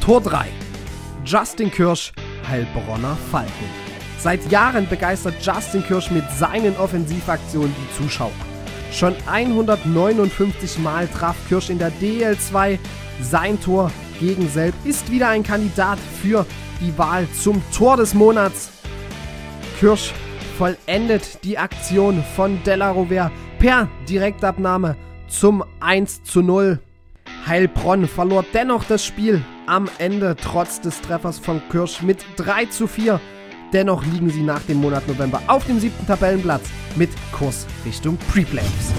Tor 3. Justin Kirsch, Heilbronner Falken. Seit Jahren begeistert Justin Kirsch mit seinen Offensivaktionen die Zuschauer. Schon 159 Mal traf Kirsch in der DL2. Sein Tor gegen Selb ist wieder ein Kandidat für die Wahl zum Tor des Monats. Kirsch vollendet die Aktion von Della Rovere per Direktabnahme zum 1 zu 0. Heilbronn verlor dennoch das Spiel am Ende trotz des Treffers von Kirsch mit 3 zu 4. Dennoch liegen sie nach dem Monat November auf dem siebten Tabellenplatz mit Kurs Richtung Pre-Playoffs.